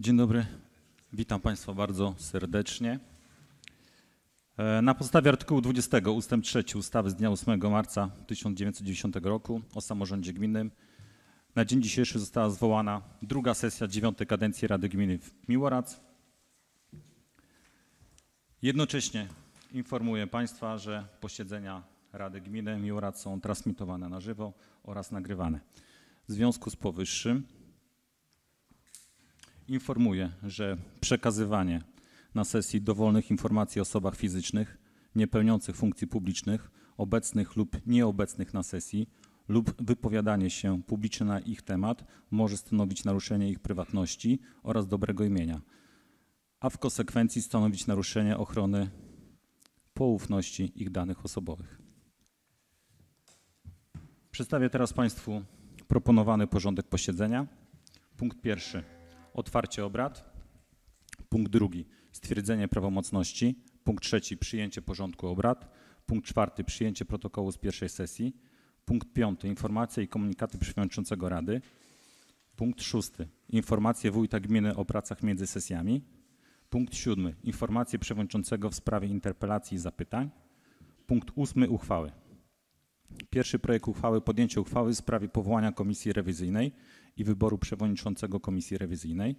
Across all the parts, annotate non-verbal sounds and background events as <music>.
Dzień dobry, witam Państwa bardzo serdecznie. E, na podstawie artykułu 20 ust. 3 ustawy z dnia 8 marca 1990 roku o samorządzie gminnym na dzień dzisiejszy została zwołana druga sesja dziewiątej kadencji Rady Gminy w Miłorac. Jednocześnie informuję Państwa, że posiedzenia Rady Gminy Miłorac są transmitowane na żywo oraz nagrywane. W związku z powyższym informuję, że przekazywanie na sesji dowolnych informacji o osobach fizycznych niepełniących funkcji publicznych, obecnych lub nieobecnych na sesji lub wypowiadanie się publicznie na ich temat może stanowić naruszenie ich prywatności oraz dobrego imienia, a w konsekwencji stanowić naruszenie ochrony poufności ich danych osobowych. Przedstawię teraz Państwu proponowany porządek posiedzenia. Punkt pierwszy otwarcie obrad. Punkt drugi stwierdzenie prawomocności. Punkt trzeci przyjęcie porządku obrad. Punkt czwarty przyjęcie protokołu z pierwszej sesji. Punkt piąty informacje i komunikaty przewodniczącego Rady. Punkt szósty informacje wójta gminy o pracach między sesjami. Punkt siódmy informacje przewodniczącego w sprawie interpelacji i zapytań. Punkt ósmy uchwały. Pierwszy projekt uchwały podjęcie uchwały w sprawie powołania komisji rewizyjnej i wyboru przewodniczącego komisji rewizyjnej.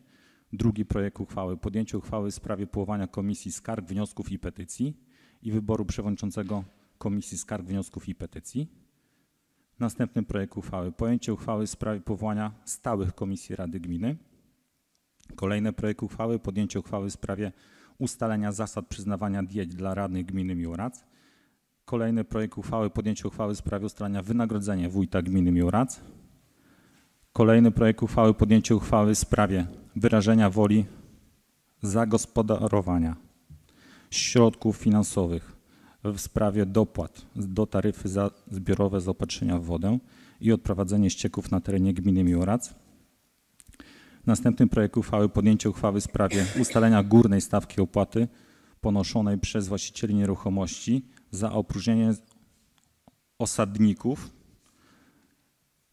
Drugi projekt uchwały podjęcie uchwały w sprawie powołania komisji skarg, wniosków i petycji i wyboru przewodniczącego komisji skarg, wniosków i petycji. Następny projekt uchwały podjęcie uchwały w sprawie powołania stałych komisji Rady Gminy. Kolejny projekt uchwały podjęcie uchwały w sprawie ustalenia zasad przyznawania diet dla radnych gminy Miłorac. Kolejny projekt uchwały podjęcie uchwały w sprawie ustalenia wynagrodzenia wójta gminy Miłorac. Kolejny projekt uchwały podjęcie uchwały w sprawie wyrażenia woli zagospodarowania środków finansowych w sprawie dopłat do taryfy za zbiorowe zaopatrzenia w wodę i odprowadzenie ścieków na terenie gminy Miłorac. Następny projekt uchwały podjęcie uchwały w sprawie ustalenia górnej stawki opłaty ponoszonej przez właścicieli nieruchomości za opróżnienie osadników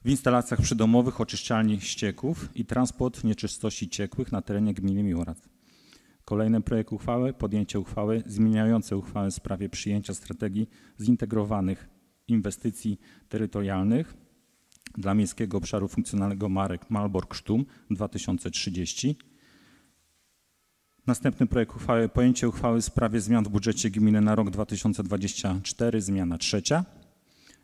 w instalacjach przydomowych oczyszczalni ścieków i transport nieczystości ciekłych na terenie gminy Miłorac. Kolejny projekt uchwały, podjęcie uchwały zmieniającej uchwałę w sprawie przyjęcia strategii zintegrowanych inwestycji terytorialnych dla miejskiego obszaru funkcjonalnego Marek Malbork-Sztum 2030. Następny projekt uchwały, podjęcie uchwały w sprawie zmian w budżecie gminy na rok 2024, zmiana trzecia.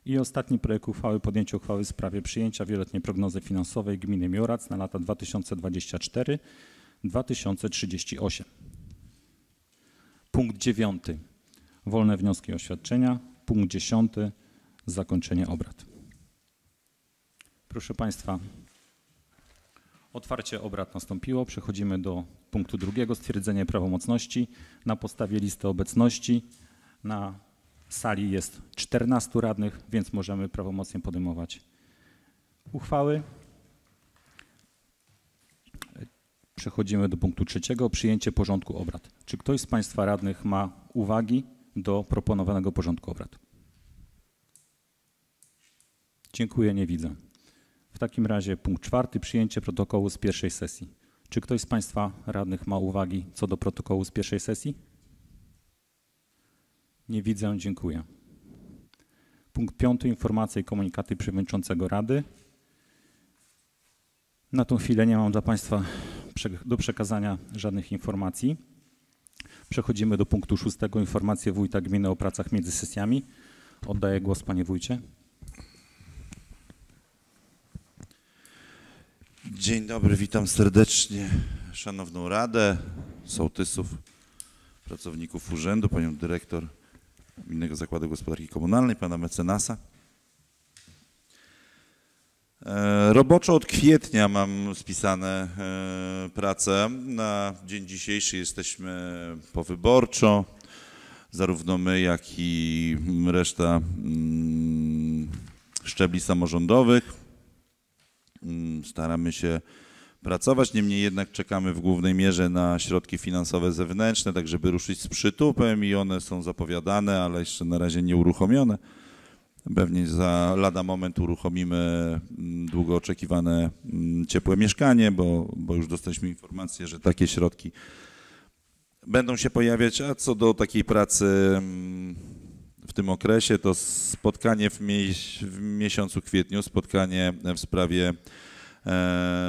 I ostatni projekt uchwały, podjęcie uchwały w sprawie przyjęcia wieloletniej prognozy finansowej gminy Miorac na lata 2024-2038. Punkt dziewiąty. Wolne wnioski i oświadczenia. Punkt dziesiąty. Zakończenie obrad. Proszę Państwa, otwarcie obrad nastąpiło. Przechodzimy do punktu drugiego. Stwierdzenie prawomocności. Na podstawie listy obecności na sali jest 14 radnych, więc możemy prawomocnie podejmować uchwały. Przechodzimy do punktu trzeciego. Przyjęcie porządku obrad. Czy ktoś z Państwa radnych ma uwagi do proponowanego porządku obrad? Dziękuję, nie widzę. W takim razie punkt czwarty. Przyjęcie protokołu z pierwszej sesji. Czy ktoś z Państwa radnych ma uwagi co do protokołu z pierwszej sesji? Nie widzę, dziękuję. Punkt piąty. Informacje i komunikaty przewodniczącego Rady. Na tą chwilę nie mam dla Państwa do przekazania żadnych informacji. Przechodzimy do punktu szóstego. Informacje wójta gminy o pracach między sesjami. Oddaję głos Panie Wójcie. Dzień dobry, witam serdecznie Szanowną Radę, sołtysów, pracowników urzędu, Panią Dyrektor Gminnego Zakładu Gospodarki Komunalnej, Pana Mecenasa. E, roboczo od kwietnia mam spisane e, prace. Na dzień dzisiejszy jesteśmy powyborczo. Zarówno my, jak i reszta mm, szczebli samorządowych. Mm, staramy się pracować, niemniej jednak czekamy w głównej mierze na środki finansowe zewnętrzne, tak żeby ruszyć z przytupem i one są zapowiadane, ale jeszcze na razie nie uruchomione. Pewnie za lada moment uruchomimy mm, długo oczekiwane mm, ciepłe mieszkanie, bo, bo już dostaliśmy informację, że takie środki będą się pojawiać. A co do takiej pracy mm, w tym okresie, to spotkanie w, mieś, w miesiącu kwietniu, spotkanie w sprawie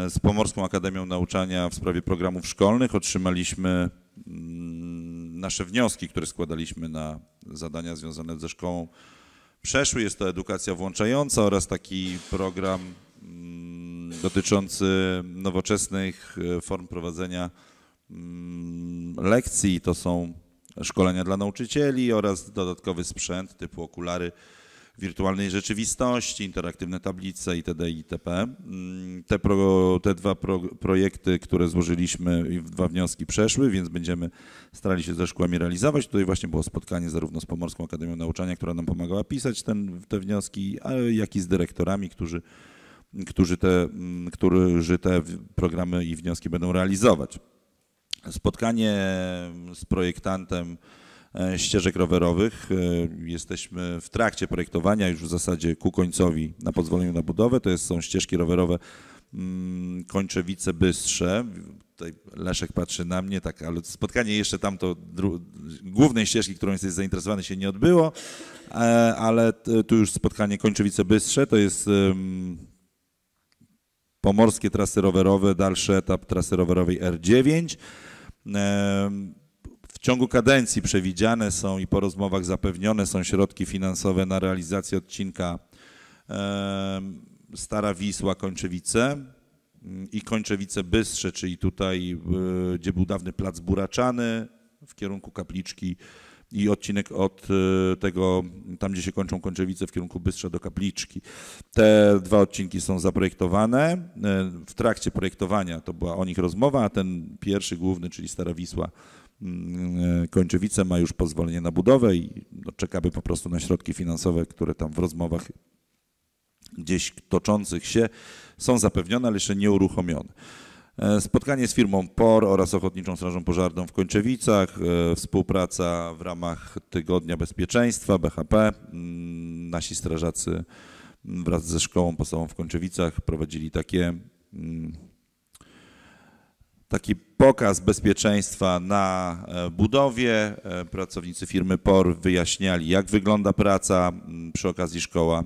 z Pomorską Akademią Nauczania w sprawie programów szkolnych. Otrzymaliśmy mm, nasze wnioski, które składaliśmy na zadania związane ze szkołą przeszły. Jest to edukacja włączająca oraz taki program mm, dotyczący nowoczesnych e, form prowadzenia mm, lekcji. To są szkolenia dla nauczycieli oraz dodatkowy sprzęt typu okulary wirtualnej rzeczywistości, interaktywne tablice itd. itp. Mm, Te, pro, te dwa pro, projekty, które złożyliśmy dwa wnioski przeszły, więc będziemy starali się ze szkołami realizować. Tutaj właśnie było spotkanie zarówno z Pomorską Akademią Nauczania, która nam pomagała pisać ten, te wnioski, jak i z dyrektorami, którzy, którzy, te, mm, którzy te programy i wnioski będą realizować. Spotkanie z projektantem ścieżek rowerowych. E, Jesteśmy w trakcie projektowania, już w zasadzie ku końcowi na pozwoleniu na budowę. To jest, są ścieżki rowerowe mm, Kończewice Bystrze. Tutaj Leszek patrzy na mnie, tak, ale spotkanie jeszcze tamto głównej ścieżki, którą jesteś zainteresowany, się nie odbyło, e, ale tu już spotkanie Kończewice Bystrze to jest pomorskie trasy rowerowe, dalszy etap trasy rowerowej R9. Ciągu kadencji przewidziane są i po rozmowach zapewnione są środki finansowe na realizację odcinka Stara Wisła Kończewice i Kończewice Bystrze, czyli tutaj, y, gdzie był dawny plac Buraczany w kierunku Kapliczki i odcinek od y, tego, tam gdzie się kończą Kończewice w kierunku Bystrza do Kapliczki. Te dwa odcinki są zaprojektowane. Y, W trakcie projektowania to była o nich rozmowa, a ten pierwszy główny, czyli Stara Wisła Kończewice ma już pozwolenie na budowę i no, czekamy po prostu na środki finansowe, które tam w rozmowach gdzieś toczących się są zapewnione, ale jeszcze nie uruchomione. E, Spotkanie z firmą POR oraz Ochotniczą Strażą Pożarną w Kończewicach, e, współpraca w ramach Tygodnia Bezpieczeństwa, BHP. Mm, Nasi strażacy wraz ze szkołą podstawową w Kończewicach prowadzili takie, mm, taki pokaz bezpieczeństwa na e, budowie. E, Pracownicy firmy POR wyjaśniali, jak wygląda praca. Mm, Przy okazji szkoła,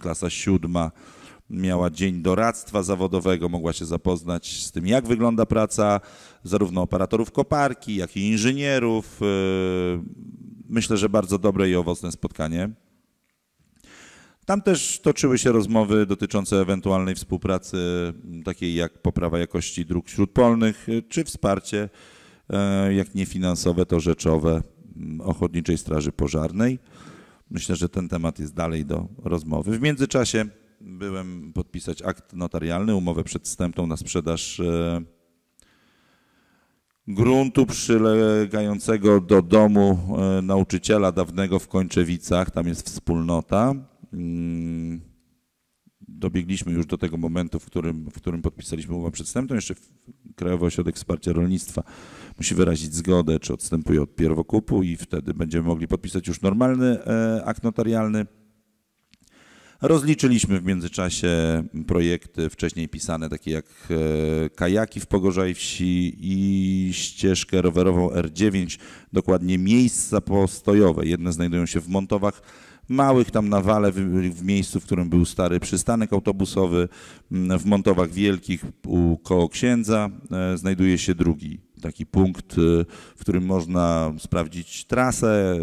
klasa siódma, miała dzień doradztwa zawodowego, mogła się zapoznać z tym, jak wygląda praca zarówno operatorów koparki, jak i inżynierów. E, Myślę, że bardzo dobre i owocne spotkanie. Tam też toczyły się rozmowy dotyczące ewentualnej współpracy, takiej jak poprawa jakości dróg śródpolnych, y, czy wsparcie, e, jak nie finansowe, to rzeczowe Ochotniczej Straży Pożarnej. Myślę, że ten temat jest dalej do rozmowy. W międzyczasie byłem podpisać akt notarialny, umowę przedwstępną na sprzedaż e, gruntu przylegającego do domu e, nauczyciela dawnego w Kończewicach. Tam jest wspólnota. Dobiegliśmy już do tego momentu, w którym, w którym podpisaliśmy umowę przedwstępną. Jeszcze Krajowy Ośrodek Wsparcia Rolnictwa musi wyrazić zgodę, czy odstępuje od pierwokupu i wtedy będziemy mogli podpisać już normalny e, akt notarialny. Rozliczyliśmy w międzyczasie projekty wcześniej pisane, takie jak e, kajaki w Pogorzej Wsi i ścieżkę rowerową R9, dokładnie miejsca postojowe. Jedne znajdują się w Montowach małych, tam na wale, w, w miejscu, w którym był stary przystanek autobusowy. W Montowach Wielkich u koło księdza e, znajduje się drugi taki punkt, e, w którym można sprawdzić trasę,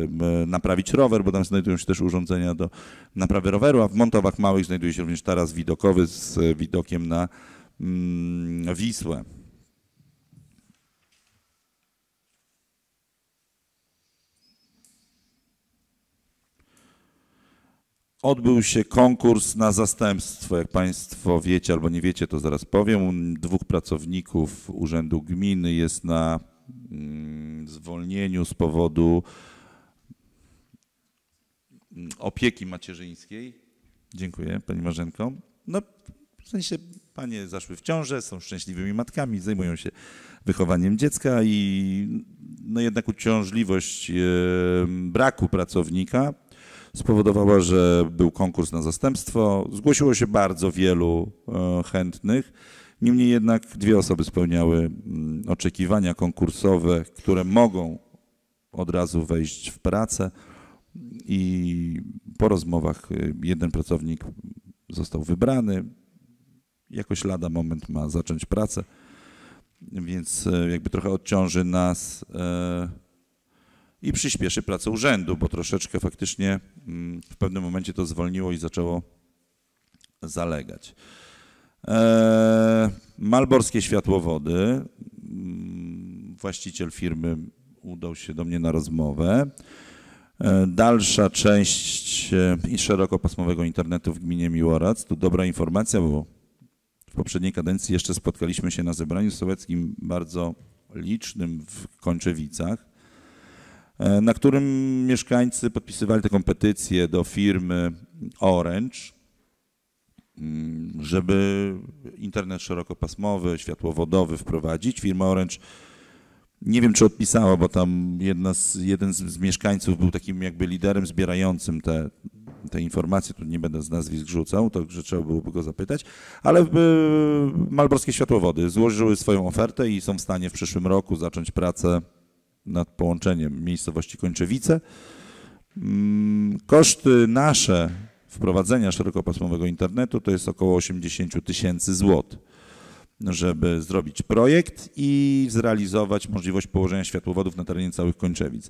naprawić rower, bo tam znajdują się też urządzenia do naprawy roweru, a w Montowach Małych znajduje się również taras widokowy z widokiem na Wisłę. Odbył się konkurs na zastępstwo. Jak Państwo wiecie albo nie wiecie, to zaraz powiem. Dwóch pracowników Urzędu Gminy jest na mm, zwolnieniu z powodu mm, opieki macierzyńskiej. Dziękuję Pani Marzenko. No, w sensie panie zaszły w ciążę, są szczęśliwymi matkami, zajmują się wychowaniem dziecka i no jednak uciążliwość braku pracownika spowodowała, że był konkurs na zastępstwo. Zgłosiło się bardzo wielu e, chętnych. Niemniej jednak dwie osoby spełniały mm, oczekiwania konkursowe, które mogą od razu wejść w pracę i po rozmowach y, jeden pracownik został wybrany. Jakoś lada moment ma zacząć pracę, więc e, jakby trochę odciąży nas e, i przyspieszy pracę urzędu, bo troszeczkę faktycznie mm, w pewnym momencie to zwolniło i zaczęło zalegać. E, Malborskie Światłowody, mm, właściciel firmy udał się do mnie na rozmowę. E, Dalsza część e, szerokopasmowego internetu w gminie Miłorac. Tu dobra informacja, bo w poprzedniej kadencji jeszcze spotkaliśmy się na zebraniu sołeckim bardzo licznym w Kończewicach, na którym mieszkańcy podpisywali taką petycję do firmy Orange, mm, żeby internet szerokopasmowy, światłowodowy wprowadzić. Firma Orange nie wiem, czy odpisała, bo tam z, jeden z, z mieszkańców był takim jakby liderem zbierającym te, te informacje, tu nie będę z nazwisk rzucał, także trzeba byłoby go zapytać, ale y, Malborskie Światłowody złożyły swoją ofertę i są w stanie w przyszłym roku zacząć pracę nad połączeniem miejscowości Kończewice. Mm, Koszty nasze wprowadzenia szerokopasmowego internetu to jest około 80 tysięcy złotych żeby zrobić projekt i zrealizować możliwość położenia światłowodów na terenie całych Kończewic.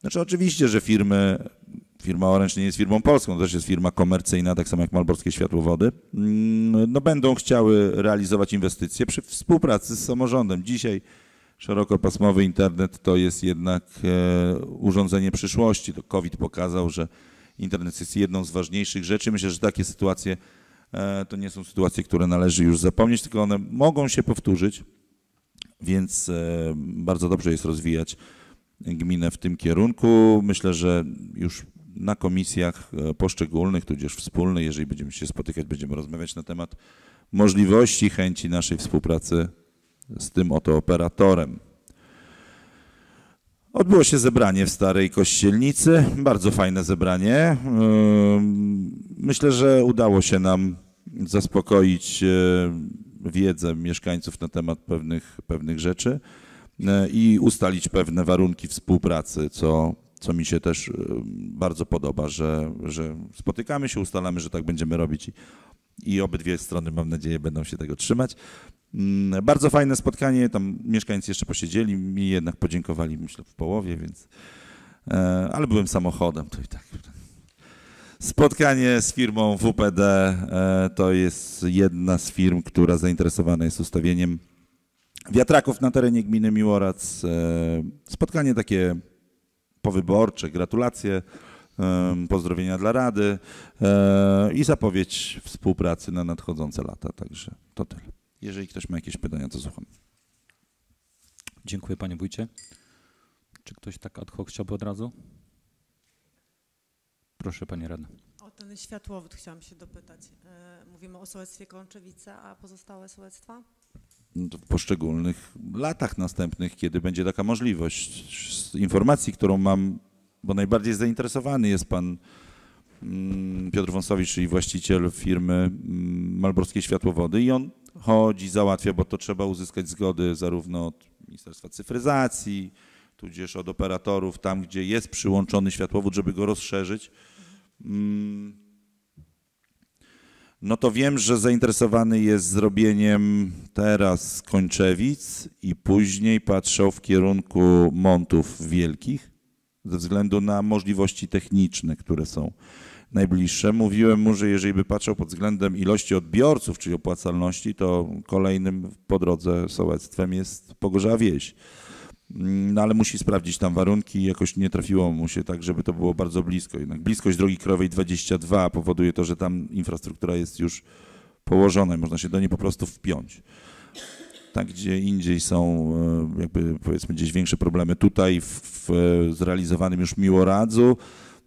Znaczy oczywiście, że firmy, firma Orange nie jest firmą polską, to też jest firma komercyjna, tak samo jak Malborskie Światłowody, mm, no będą chciały realizować inwestycje przy współpracy z samorządem. Dzisiaj szerokopasmowy internet to jest jednak e, urządzenie przyszłości. To COVID pokazał, że internet jest jedną z ważniejszych rzeczy. Myślę, że takie sytuacje E, to nie są sytuacje, które należy już zapomnieć, tylko one mogą się powtórzyć, więc e, bardzo dobrze jest rozwijać gminę w tym kierunku. Myślę, że już na komisjach poszczególnych, tudzież wspólnych, jeżeli będziemy się spotykać, będziemy rozmawiać na temat możliwości, chęci naszej współpracy z tym oto operatorem. Odbyło się zebranie w Starej Kościelnicy, bardzo fajne zebranie. Myślę, że udało się nam zaspokoić e, wiedzę mieszkańców na temat pewnych, pewnych rzeczy e, i ustalić pewne warunki współpracy, co, co mi się też bardzo podoba, że, że spotykamy się, ustalamy, że tak będziemy robić i, i obydwie strony, mam nadzieję, będą się tego trzymać. Mm, bardzo fajne spotkanie, tam mieszkańcy jeszcze posiedzieli, mi jednak podziękowali, myślę, w połowie, więc, ale byłem samochodem, to i tak Spotkanie z firmą WPD e, to jest jedna z firm, która zainteresowana jest ustawieniem wiatraków na terenie gminy Miłorac. E, spotkanie takie powyborcze, gratulacje, e, pozdrowienia dla Rady i zapowiedź współpracy na nadchodzące lata. Także to tyle. Jeżeli ktoś ma jakieś pytania, to słucham. Dziękuję panie wójcie. Czy ktoś tak ad hoc chciałby od razu? Proszę Pani Radna. O ten światłowód chciałam się dopytać. E, mówimy o sołectwie Kołączewice, a pozostałe sołectwa? No w poszczególnych latach następnych, kiedy będzie taka możliwość. Z informacji, którą mam, bo najbardziej zainteresowany jest Pan Piotr Wąsowicz, czyli właściciel firmy mm, Malborskie Światłowody i on chodzi, załatwia, bo to trzeba uzyskać zgody zarówno od Ministerstwa Cyfryzacji, tudzież od operatorów, tam gdzie jest przyłączony światłowód, żeby go rozszerzyć. Mm. No to wiem, że zainteresowany jest zrobieniem teraz Kończewic i później patrzał w kierunku montów wielkich ze względu na możliwości techniczne, które są najbliższe. Mówiłem mu, że jeżeli by patrzał pod względem ilości odbiorców, czyli opłacalności, to kolejnym po drodze sołectwem jest Pogorza Wieś. No ale musi sprawdzić tam warunki jakoś nie trafiło mu się tak, żeby to było bardzo blisko. Jednak bliskość drogi krajowej 22 powoduje to, że tam infrastruktura jest już położona i można się do niej po prostu wpiąć. Tak, gdzie indziej są e, jakby powiedzmy gdzieś większe problemy. Tutaj w, w zrealizowanym już Miłoradzu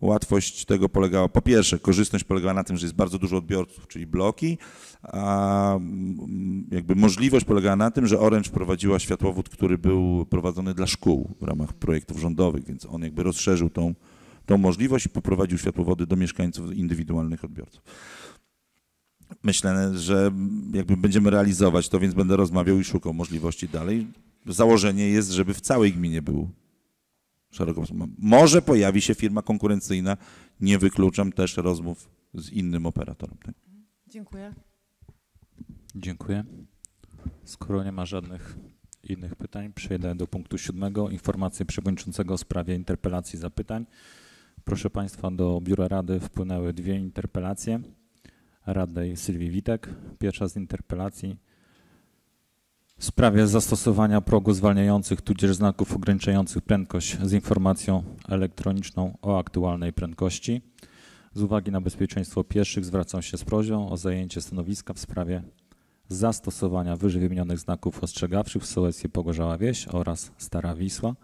łatwość tego polegała, po pierwsze, korzystność polegała na tym, że jest bardzo dużo odbiorców, czyli bloki, a mm, jakby możliwość polegała na tym, że Orange prowadziła światłowód, który był prowadzony dla szkół w ramach projektów rządowych, więc on jakby rozszerzył tą tą możliwość i poprowadził światłowody do mieszkańców indywidualnych odbiorców. Myślę, że jakby będziemy realizować to, więc będę rozmawiał i szukał możliwości dalej. Założenie jest, żeby w całej gminie był szeroko. Może pojawi się firma konkurencyjna, nie wykluczam też rozmów z innym operatorem. Tak? Dziękuję. Dziękuję. Skoro nie ma żadnych innych pytań, przejdę do punktu siódmego. Informacje przewodniczącego w sprawie interpelacji zapytań. Proszę Państwa, do Biura Rady wpłynęły dwie interpelacje. Radnej Sylwii Witek. Pierwsza z interpelacji w sprawie zastosowania progu zwalniających tudzież znaków ograniczających prędkość z informacją elektroniczną o aktualnej prędkości. Z uwagi na bezpieczeństwo pieszych zwracam się z prośbą o zajęcie stanowiska w sprawie zastosowania wyżej wymienionych znaków ostrzegawczych w sołectwie Pogorzała Wieś oraz Stara Wisła.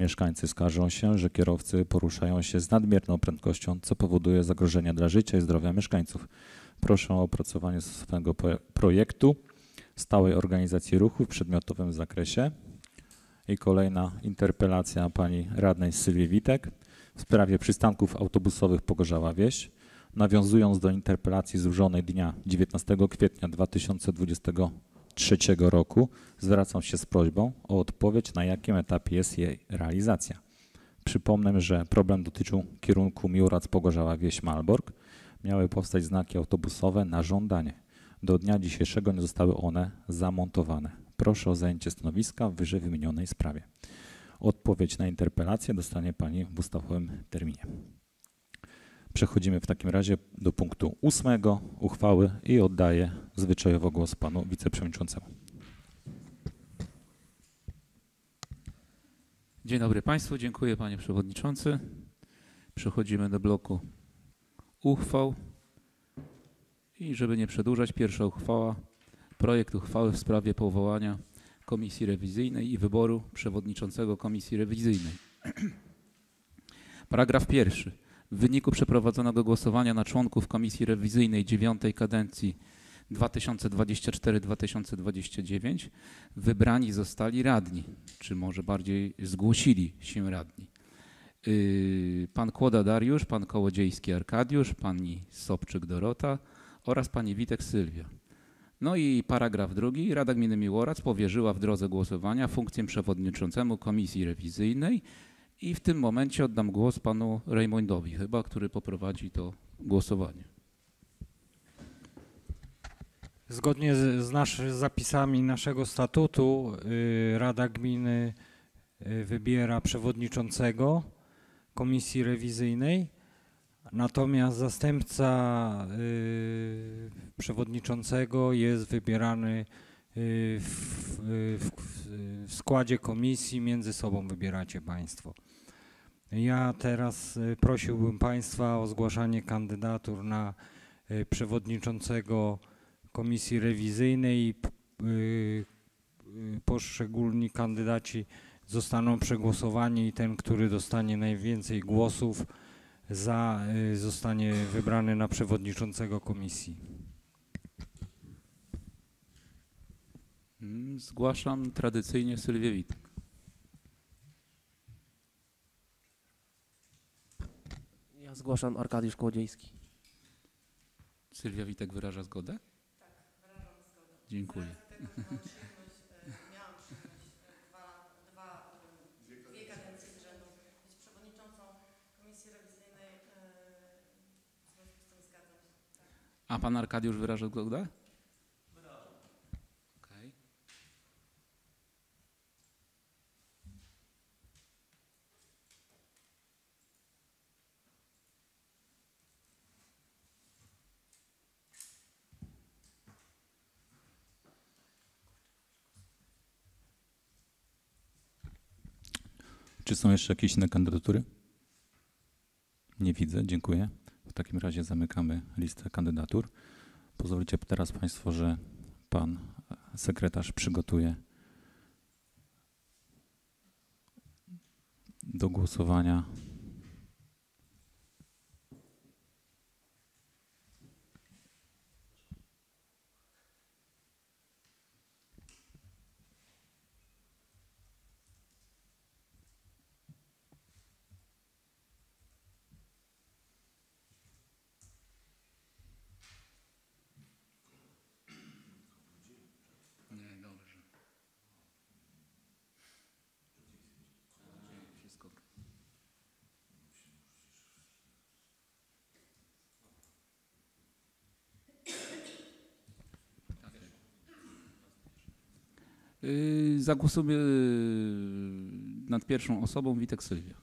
Mieszkańcy skarżą się, że kierowcy poruszają się z nadmierną prędkością, co powoduje zagrożenie dla życia i zdrowia mieszkańców. Proszę o opracowanie stosownego pro- projektu stałej organizacji ruchu w przedmiotowym zakresie. I kolejna interpelacja pani radnej Sylwii Witek w sprawie przystanków autobusowych Pogorzała Wieś. Nawiązując do interpelacji złożonej dnia 19 kwietnia 2023 roku, zwracam się z prośbą o odpowiedź, na jakim etapie jest jej realizacja. Przypomnę, że problem dotyczył kierunku Miurac-Pogorzała Wieś-Malbork. Miały powstać znaki autobusowe na żądanie. Do dnia dzisiejszego nie zostały one zamontowane. Proszę o zajęcie stanowiska w wyżej wymienionej sprawie. Odpowiedź na interpelację dostanie Pani w ustawowym terminie. Przechodzimy w takim razie do punktu ósmego uchwały i oddaję zwyczajowo głos Panu Wiceprzewodniczącemu. Dzień dobry Państwu, dziękuję Panie Przewodniczący. Przechodzimy do bloku uchwał. I żeby nie przedłużać, pierwsza uchwała, projekt uchwały w sprawie powołania Komisji Rewizyjnej i wyboru przewodniczącego Komisji Rewizyjnej. Paragraf pierwszy. W wyniku przeprowadzonego głosowania na członków Komisji Rewizyjnej dziewiątej kadencji 2024-2029 wybrani zostali radni, czy może bardziej zgłosili się radni. Yy, Pan Kłoda Dariusz, pan Kołodziejski Arkadiusz, pani Sobczyk Dorota oraz pani Witek Sylwia. No i paragraf drugi. Rada Gminy Miłorac powierzyła w drodze głosowania funkcję przewodniczącemu komisji rewizyjnej i w tym momencie oddam głos panu Rejmondowi chyba, który poprowadzi to głosowanie. Zgodnie z, z zapisami naszego statutu y, Rada Gminy y, wybiera przewodniczącego komisji rewizyjnej, natomiast zastępca y, przewodniczącego jest wybierany y, w, y, w, w składzie komisji, między sobą wybieracie Państwo. Ja teraz y, prosiłbym Państwa o zgłaszanie kandydatur na przewodniczącego komisji rewizyjnej poszczególni kandydaci zostaną przegłosowani i ten, który dostanie najwięcej głosów za, y, zostanie wybrany na przewodniczącego komisji. Mm, Zgłaszam tradycyjnie Sylwię Witek. Ja zgłaszam Arkadiusz Kołodziejski. Sylwia Witek wyraża zgodę? Tak, wyrażam zgodę. Dziękuję. <laughs> Miałam przyjemność dwa, dwa, dwie kadencje z rzędu być przewodniczącą Komisji Rewizyjnej. W związku z tym zgadzam się. A pan Arkadiusz wyraża zgodę? Okej. Czy są jeszcze jakieś inne kandydatury? Nie widzę, dziękuję. Takim razie zamykamy listę kandydatur. Pozwolicie teraz Państwo, że Pan sekretarz przygotuje do głosowania Yy, Zagłosujmy yy, nad pierwszą osobą Witek Sylwia.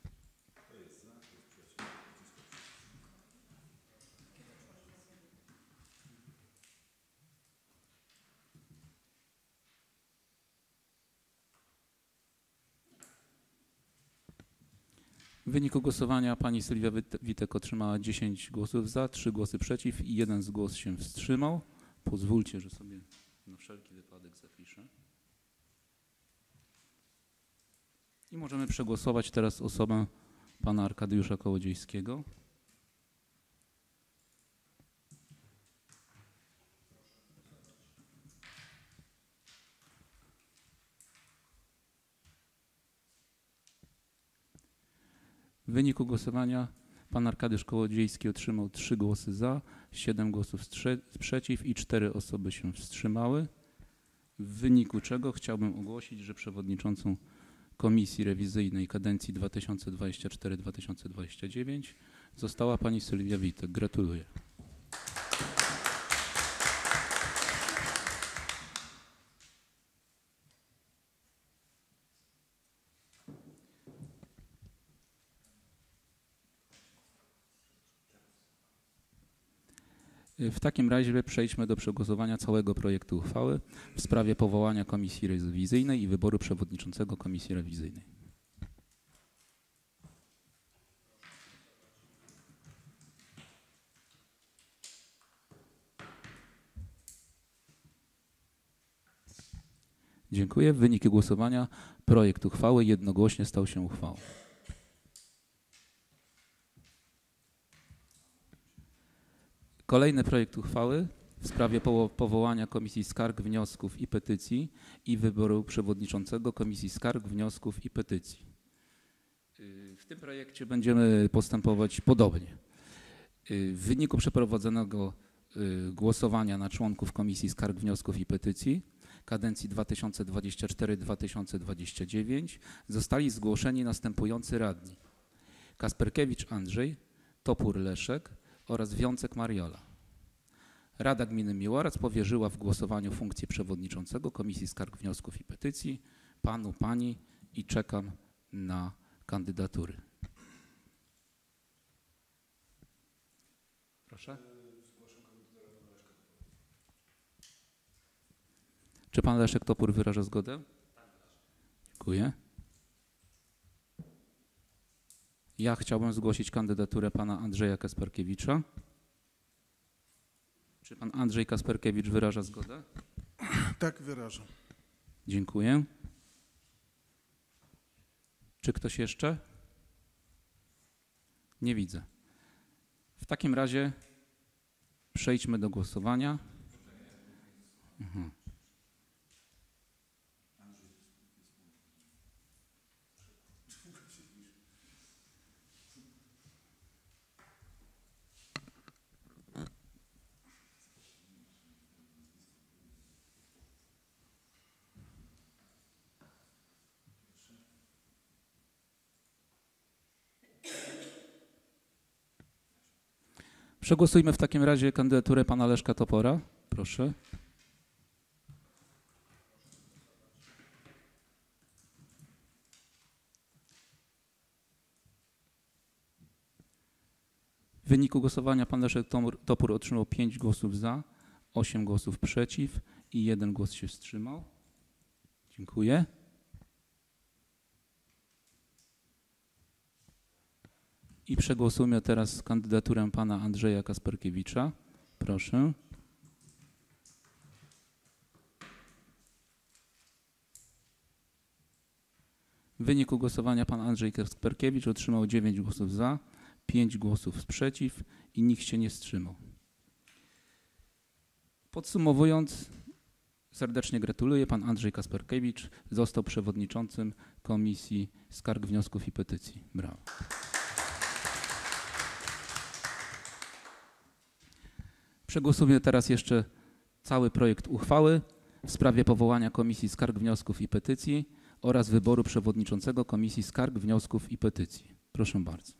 W wyniku głosowania pani Sylwia Witek otrzymała 10 głosów za, 3 głosy przeciw i jeden z głos się wstrzymał. Pozwólcie, że sobie na wszelki wypadek zapiszę. I możemy przegłosować teraz osobę pana Arkadiusza Kołodziejskiego. W wyniku głosowania pan Arkadiusz Kołodziejski otrzymał 3 głosy za, 7 głosów przeciw i 4 osoby się wstrzymały. W wyniku czego chciałbym ogłosić, że przewodniczącą Komisji Rewizyjnej kadencji 2024-2029 została pani Sylwia Witek. Gratuluję. W takim razie przejdźmy do przegłosowania całego projektu uchwały w sprawie powołania Komisji Rewizyjnej i wyboru przewodniczącego Komisji Rewizyjnej. Dziękuję. W wyniku głosowania projekt uchwały jednogłośnie stał się uchwałą. Kolejny projekt uchwały w sprawie powo- powołania Komisji Skarg, Wniosków i Petycji i wyboru przewodniczącego Komisji Skarg, Wniosków i Petycji. Y, W tym projekcie będziemy postępować podobnie. Y, W wyniku przeprowadzonego y, głosowania na członków Komisji Skarg, Wniosków i Petycji kadencji 2024-2029 zostali zgłoszeni następujący radni. Kasperkiewicz Andrzej, Topór Leszek oraz Wiącek Mariola. Rada Gminy Miłorac powierzyła w głosowaniu funkcję przewodniczącego Komisji Skarg, Wniosków i Petycji panu, pani i czekam na kandydatury. Proszę. Czy pan Leszek Topór wyraża zgodę? Dziękuję. Ja chciałbym zgłosić kandydaturę pana Andrzeja Kasperkiewicza. Czy pan Andrzej Kasperkiewicz wyraża zgodę? Tak wyrażam. Dziękuję. Czy ktoś jeszcze? Nie widzę. W takim razie przejdźmy do głosowania. Mhm. Przegłosujmy w takim razie kandydaturę pana Leszka Topora. Proszę. W wyniku głosowania pan Leszek Topór otrzymał 5 głosów za, 8 głosów przeciw i jeden głos się wstrzymał. Dziękuję. I przegłosujmy teraz kandydaturę pana Andrzeja Kasperkiewicza. Proszę. W wyniku głosowania pan Andrzej Kasperkiewicz otrzymał 9 głosów za, 5 głosów przeciw i nikt się nie wstrzymał. Podsumowując, serdecznie gratuluję. Pan Andrzej Kasperkiewicz został przewodniczącym Komisji Skarg, Wniosków i Petycji. Brawo. Przegłosujmy teraz jeszcze cały projekt uchwały w sprawie powołania Komisji Skarg, Wniosków i Petycji oraz wyboru przewodniczącego Komisji Skarg, Wniosków i Petycji. Proszę bardzo.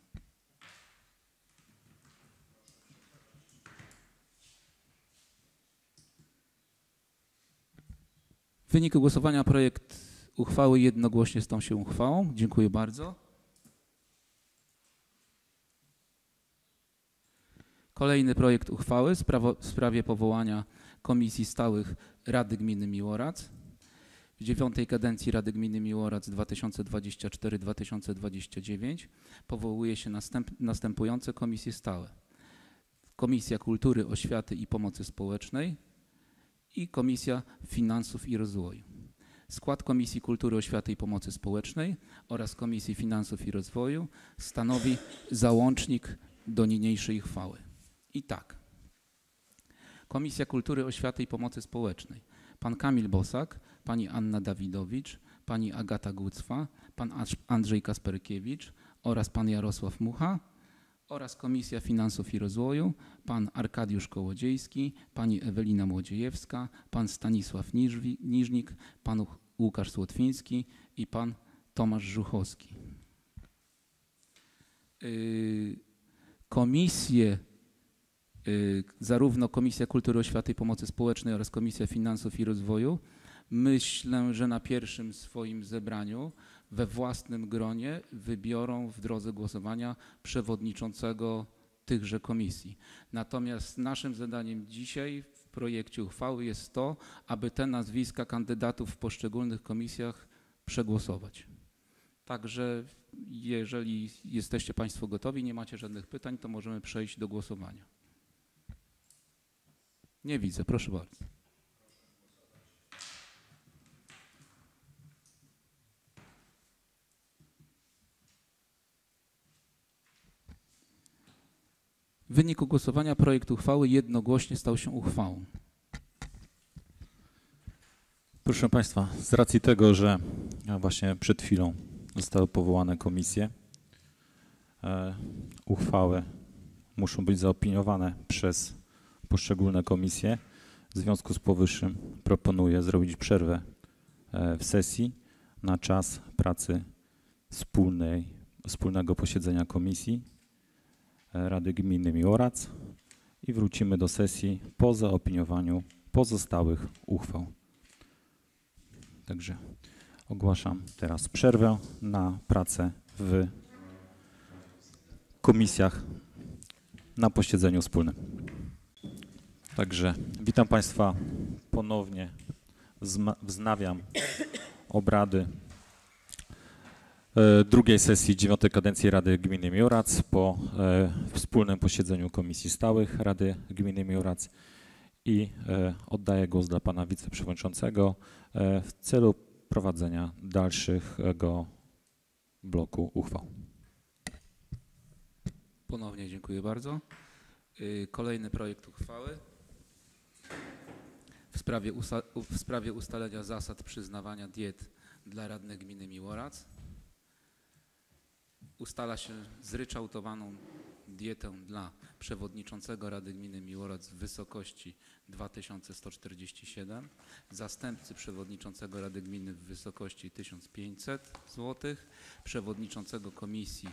W wyniku głosowania projekt uchwały jednogłośnie stał się uchwałą. Dziękuję bardzo. Kolejny projekt uchwały w sprawie powołania Komisji Stałych Rady Gminy Miłorac. W dziewiątej kadencji Rady Gminy Miłorac 2024-2029 powołuje się następ, następujące komisje stałe. Komisja Kultury, Oświaty i Pomocy Społecznej i Komisja Finansów i Rozwoju. Skład Komisji Kultury, Oświaty i Pomocy Społecznej oraz Komisji Finansów i Rozwoju stanowi załącznik do niniejszej uchwały. I tak. Komisja Kultury, Oświaty i Pomocy Społecznej. Pan Kamil Bosak, pani Anna Dawidowicz, pani Agata Gucwa, pan Andrzej Kasperkiewicz oraz pan Jarosław Mucha oraz Komisja Finansów i Rozwoju, pan Arkadiusz Kołodziejski, pani Ewelina Młodziejewska, pan Stanisław Niżnik, pan Łukasz Słotwiński i pan Tomasz Żuchowski. Yy, Komisje, zarówno Komisja Kultury, Oświaty i Pomocy Społecznej oraz Komisja Finansów i Rozwoju, myślę, że na pierwszym swoim zebraniu we własnym gronie wybiorą w drodze głosowania przewodniczącego tychże komisji. Natomiast naszym zadaniem dzisiaj w projekcie uchwały jest to, aby te nazwiska kandydatów w poszczególnych komisjach przegłosować. Także jeżeli jesteście Państwo gotowi, nie macie żadnych pytań, to możemy przejść do głosowania. Nie widzę, proszę bardzo. W wyniku głosowania projekt uchwały jednogłośnie stał się uchwałą. Proszę Państwa, z racji tego, że e, właśnie przed chwilą zostały powołane komisje, e, uchwały muszą być zaopiniowane przez poszczególne komisje. W związku z powyższym proponuję zrobić przerwę e, w sesji na czas pracy wspólnej, wspólnego posiedzenia komisji e, Rady Gminy Miłorac i wrócimy do sesji po zaopiniowaniu pozostałych uchwał. Także ogłaszam teraz przerwę na pracę w komisjach na posiedzeniu wspólnym. Także witam Państwa ponownie. Wznawiam obrady e, drugiej sesji dziewiątej kadencji Rady Gminy Miorac po e, wspólnym posiedzeniu Komisji Stałych Rady Gminy Miorac i e, oddaję głos dla Pana Wiceprzewodniczącego w celu prowadzenia dalszego bloku uchwał. Ponownie dziękuję bardzo. Kolejny projekt uchwały w sprawie, w sprawie ustalenia zasad przyznawania diet dla radnych gminy Miłorac. Ustala się zryczałtowaną dietę dla przewodniczącego Rady Gminy Miłorac w wysokości 2147, zastępcy przewodniczącego Rady Gminy w wysokości 1500 zł, przewodniczącego komisji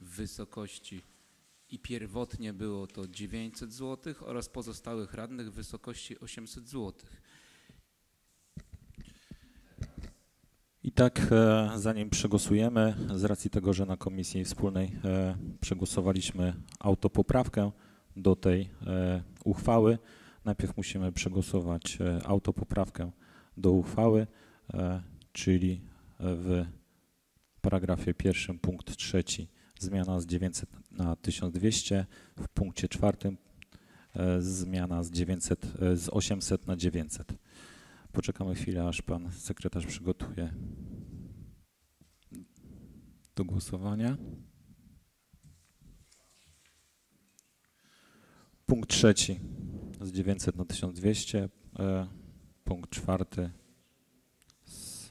w wysokości i pierwotnie było to 900 zł oraz pozostałych radnych w wysokości 800 zł. I tak, e, zanim przegłosujemy, z racji tego, że na komisji wspólnej e, przegłosowaliśmy autopoprawkę do tej e, uchwały, najpierw musimy przegłosować autopoprawkę do uchwały, czyli w paragrafie pierwszym punkt trzeci zmiana z 900 na 1200, w punkcie czwartym e, zmiana z 900, e, z 800 na 900. Poczekamy chwilę, aż pan sekretarz przygotuje do głosowania. Punkt trzeci z 900 na 1200, e, punkt czwarty z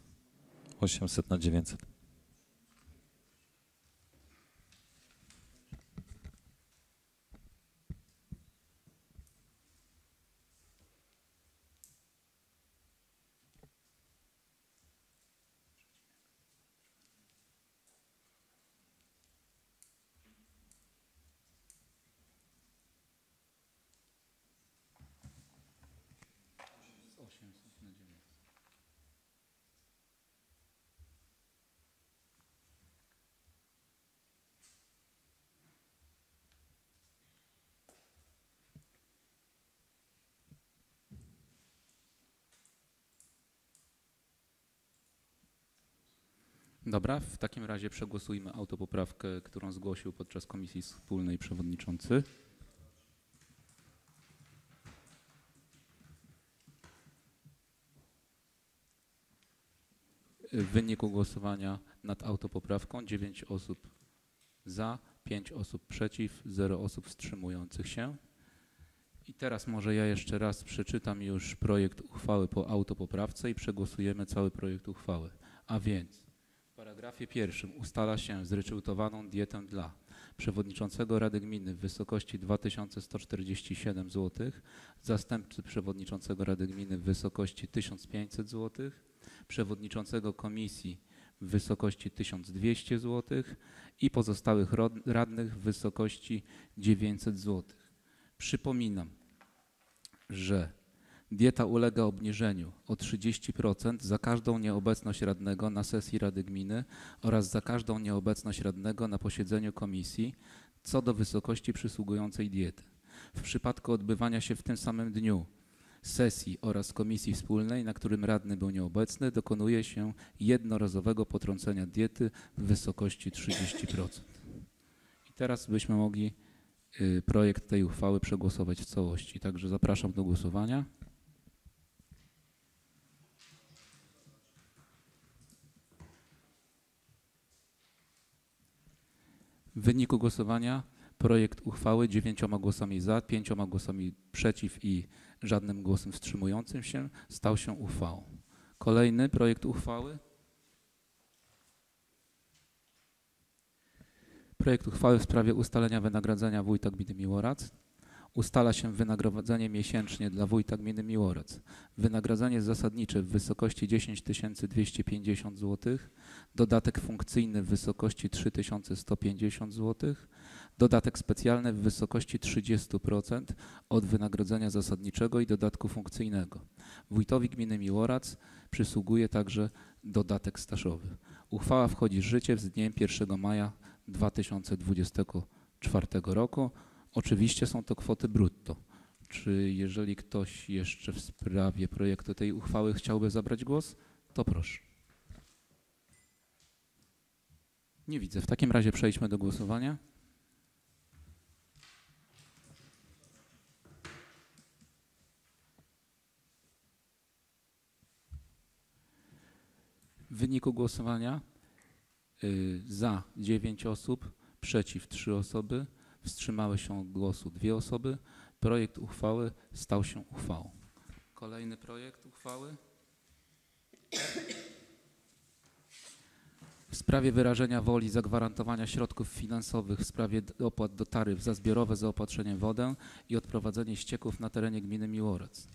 800 na 900. Dobra, w takim razie przegłosujmy autopoprawkę, którą zgłosił podczas komisji wspólnej przewodniczący. W wyniku głosowania nad autopoprawką 9 osób za, 5 osób przeciw, 0 osób wstrzymujących się. I teraz może ja jeszcze raz przeczytam już projekt uchwały po autopoprawce i przegłosujemy cały projekt uchwały. A więc paragrafie pierwszym ustala się zryczałtowaną dietę dla przewodniczącego Rady Gminy w wysokości 2147 zł, zastępcy przewodniczącego Rady Gminy w wysokości 1500 zł, przewodniczącego komisji w wysokości 1200 zł i pozostałych radnych w wysokości 900 zł. Przypominam, że dieta ulega obniżeniu o 30% za każdą nieobecność radnego na sesji Rady Gminy oraz za każdą nieobecność radnego na posiedzeniu komisji co do wysokości przysługującej diety. W przypadku odbywania się w tym samym dniu sesji oraz komisji wspólnej, na którym radny był nieobecny, dokonuje się jednorazowego potrącenia diety w wysokości 30%. I teraz byśmy mogli y, projekt tej uchwały przegłosować w całości. Także zapraszam do głosowania. W wyniku głosowania projekt uchwały dziewięcioma głosami za, pięcioma głosami przeciw i żadnym głosem wstrzymującym się stał się uchwałą. Kolejny projekt uchwały. Projekt uchwały w sprawie ustalenia wynagrodzenia wójta gminy Miłorac. Ustala się wynagrodzenie miesięcznie dla wójta gminy Miłorac. Wynagrodzenie zasadnicze w wysokości 10 250 zł, dodatek funkcyjny w wysokości 3150 zł, dodatek specjalny w wysokości 30% od wynagrodzenia zasadniczego i dodatku funkcyjnego. Wójtowi gminy Miłorac przysługuje także dodatek stażowy. Uchwała wchodzi w życie z dniem 1 maja 2024 roku. Oczywiście są to kwoty brutto. Czy jeżeli ktoś jeszcze w sprawie projektu tej uchwały chciałby zabrać głos, to proszę. Nie widzę. W takim razie przejdźmy do głosowania. W wyniku głosowania y, za 9 osób, przeciw 3 osoby, wstrzymały się od głosu 2 osoby. Projekt uchwały stał się uchwałą. Kolejny projekt uchwały. W sprawie wyrażenia woli zagwarantowania środków finansowych w sprawie opłat do taryf za zbiorowe zaopatrzenie w wodę i odprowadzenie ścieków na terenie gminy Miłorac.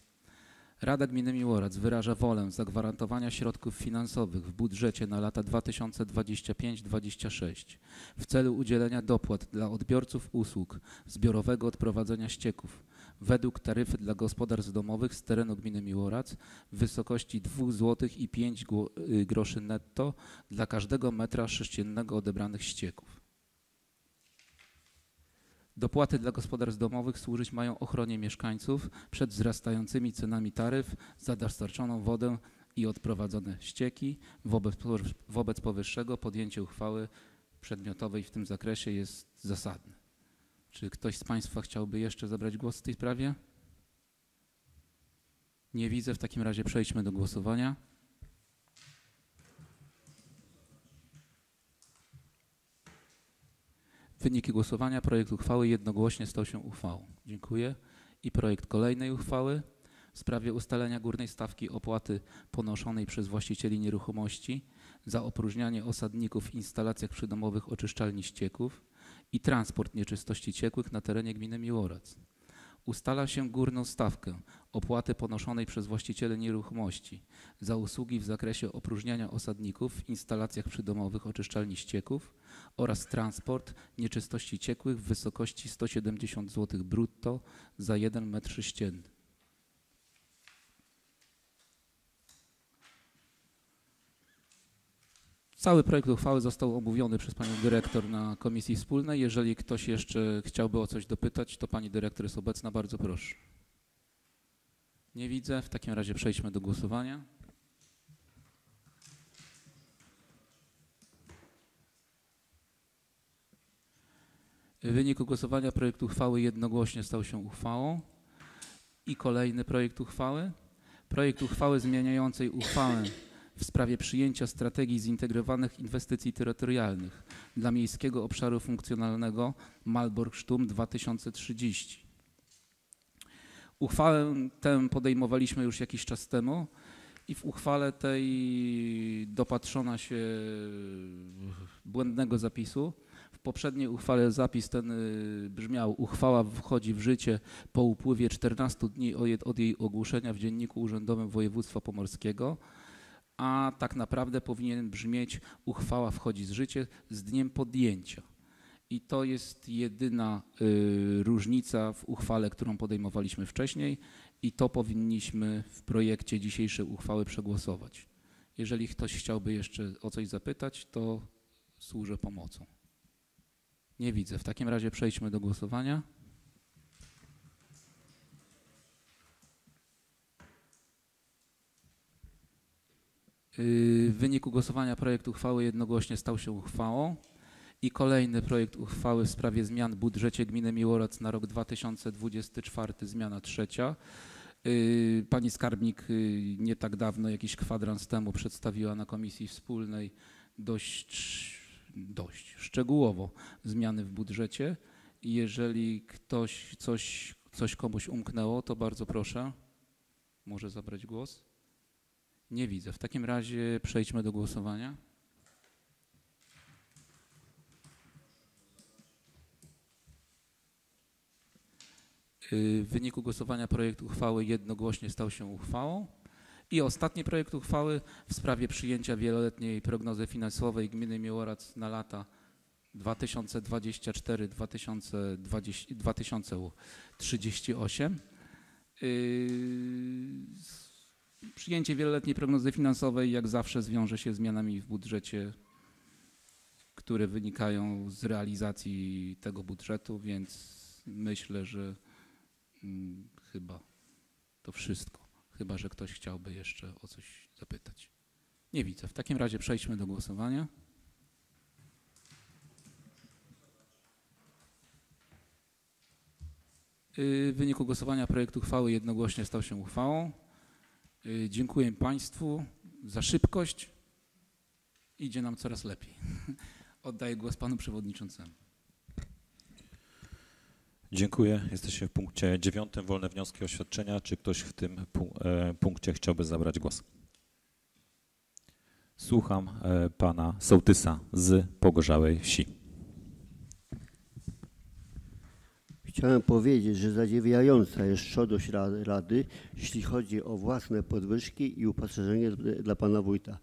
Rada Gminy Miłorac wyraża wolę zagwarantowania środków finansowych w budżecie na lata 2025-2026 w celu udzielenia dopłat dla odbiorców usług zbiorowego odprowadzenia ścieków według taryfy dla gospodarstw domowych z terenu gminy Miłorac w wysokości 2 zł i 5 gło- y, groszy netto dla każdego metra sześciennego odebranych ścieków. Dopłaty dla gospodarstw domowych służyć mają ochronie mieszkańców przed wzrastającymi cenami taryf za dostarczoną wodę i odprowadzone ścieki. Wobec, wobec powyższego podjęcie uchwały przedmiotowej w tym zakresie jest zasadne. Czy ktoś z Państwa chciałby jeszcze zabrać głos w tej sprawie? Nie widzę. W takim razie przejdźmy do głosowania. Wyniki głosowania. Projekt uchwały jednogłośnie stał się uchwałą. Dziękuję. I projekt kolejnej uchwały w sprawie ustalenia górnej stawki opłaty ponoszonej przez właścicieli nieruchomości za opróżnianie osadników w instalacjach przydomowych oczyszczalni ścieków i transport nieczystości ciekłych na terenie gminy Miłorac. Ustala się górną stawkę opłaty ponoszonej przez właściciele nieruchomości za usługi w zakresie opróżniania osadników w instalacjach przydomowych oczyszczalni ścieków oraz transport nieczystości ciekłych w wysokości 170 zł brutto za 1 metr sześcienny. Cały projekt uchwały został omówiony przez panią dyrektor na komisji wspólnej. Jeżeli ktoś jeszcze chciałby o coś dopytać, to pani dyrektor jest obecna. Bardzo proszę. Nie widzę. W takim razie przejdźmy do głosowania. Wynik głosowania projektu uchwały jednogłośnie stał się uchwałą. I kolejny projekt uchwały. Projekt uchwały zmieniającej uchwałę w sprawie przyjęcia strategii zintegrowanych inwestycji terytorialnych dla miejskiego obszaru funkcjonalnego Malbork-Sztum 2030. Uchwałę tę podejmowaliśmy już jakiś czas temu i w uchwale tej dopatrzono się błędnego zapisu. W poprzedniej uchwale zapis ten y, brzmiał: Uchwała wchodzi w życie po upływie 14 dni od jej ogłoszenia w Dzienniku Urzędowym Województwa Pomorskiego, a tak naprawdę powinien brzmieć: Uchwała wchodzi z życie z dniem podjęcia. I to jest jedyna y, różnica w uchwale, którą podejmowaliśmy wcześniej, i to powinniśmy w projekcie dzisiejszej uchwały przegłosować. Jeżeli ktoś chciałby jeszcze o coś zapytać, to służę pomocą. Nie widzę. W takim razie przejdźmy do głosowania. W wyniku głosowania projekt uchwały jednogłośnie stał się uchwałą. I kolejny projekt uchwały w sprawie zmian w budżecie gminy Miłorac na rok 2024, zmiana trzecia. Yy, Pani skarbnik yy, nie tak dawno, jakiś kwadrans temu przedstawiła na komisji wspólnej dość, dość szczegółowo zmiany w budżecie. Jeżeli ktoś coś, coś komuś umknęło, to bardzo proszę, może zabrać głos. Nie widzę. W takim razie przejdźmy do głosowania. Y, W wyniku głosowania projekt uchwały jednogłośnie stał się uchwałą. I ostatni projekt uchwały w sprawie przyjęcia wieloletniej prognozy finansowej gminy Miłorac na lata 2024-2038. Yy, Przyjęcie wieloletniej prognozy finansowej jak zawsze zwiąże się z zmianami w budżecie, które wynikają z realizacji tego budżetu, więc myślę, że mm, chyba to wszystko. Chyba, że ktoś chciałby jeszcze o coś zapytać. Nie widzę. W takim razie przejdźmy do głosowania. Yy, W wyniku głosowania projekt uchwały jednogłośnie stał się uchwałą. Yy, Dziękuję Państwu za szybkość. Idzie nam coraz lepiej. <laughs> Oddaję głos Panu Przewodniczącemu. Dziękuję. Jesteśmy w punkcie dziewiątym. Wolne wnioski, oświadczenia. Czy ktoś w tym e, punkcie chciałby zabrać głos? Słucham e, pana Sołtysa z Pogorzałej Wsi. Chciałem powiedzieć, że zadziwiająca jest szczodrość Ra- Rady, jeśli chodzi o własne podwyżki i uposażenie dla pana wójta.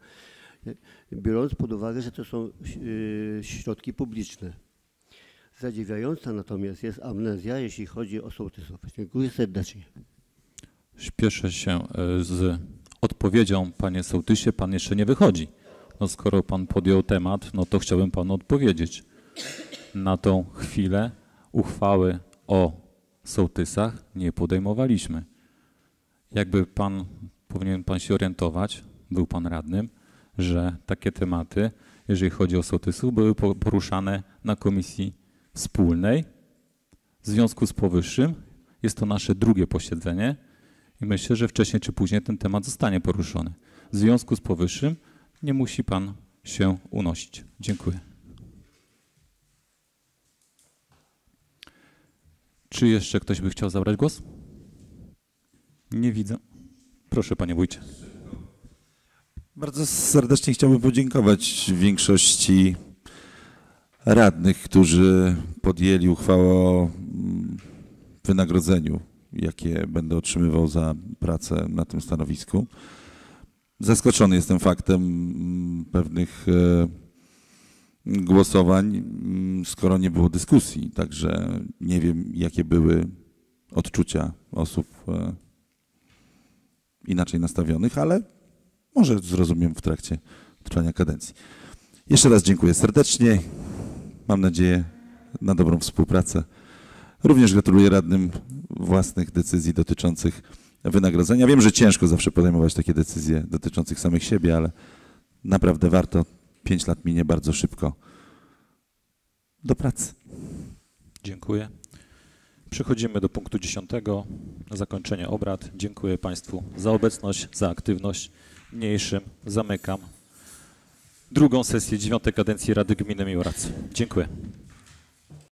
Biorąc pod uwagę, że to są yy, środki publiczne. Zadziwiająca natomiast jest amnezja, jeśli chodzi o sołtysów. Dziękuję serdecznie. Śpieszę się e, z odpowiedzią, panie sołtysie. Pan jeszcze nie wychodzi. No skoro pan podjął temat, no to chciałbym panu odpowiedzieć. Na tą chwilę uchwały o sołtysach nie podejmowaliśmy. Jakby pan, powinien pan się orientować, był pan radnym, że takie tematy, jeżeli chodzi o sołtysów, były po- poruszane na komisji wspólnej. W związku z powyższym jest to nasze drugie posiedzenie i myślę, że wcześniej czy później ten temat zostanie poruszony. W związku z powyższym nie musi pan się unosić. Dziękuję. Czy jeszcze ktoś by chciał zabrać głos? Nie widzę. Proszę, panie wójcie. Bardzo serdecznie chciałbym podziękować większości radnych, którzy podjęli uchwałę o mm, wynagrodzeniu, jakie będę otrzymywał za pracę na tym stanowisku. Zaskoczony jestem faktem mm, pewnych e, głosowań, mm, skoro nie było dyskusji, także nie wiem, jakie były odczucia osób e, inaczej nastawionych, ale może zrozumiem w trakcie trwania kadencji. Jeszcze raz dziękuję serdecznie. Mam nadzieję na dobrą współpracę. Również gratuluję radnym własnych decyzji dotyczących wynagrodzenia. Wiem, że ciężko zawsze podejmować takie decyzje dotyczących samych siebie, ale naprawdę warto. Pięć lat minie bardzo szybko. Do pracy. Dziękuję. Przechodzimy do punktu 10. Na zakończenie obrad. Dziękuję Państwu za obecność, za aktywność. Mniejszym zamykam drugą sesję dziewiątej kadencji Rady Gminy Miłorac. Dziękuję.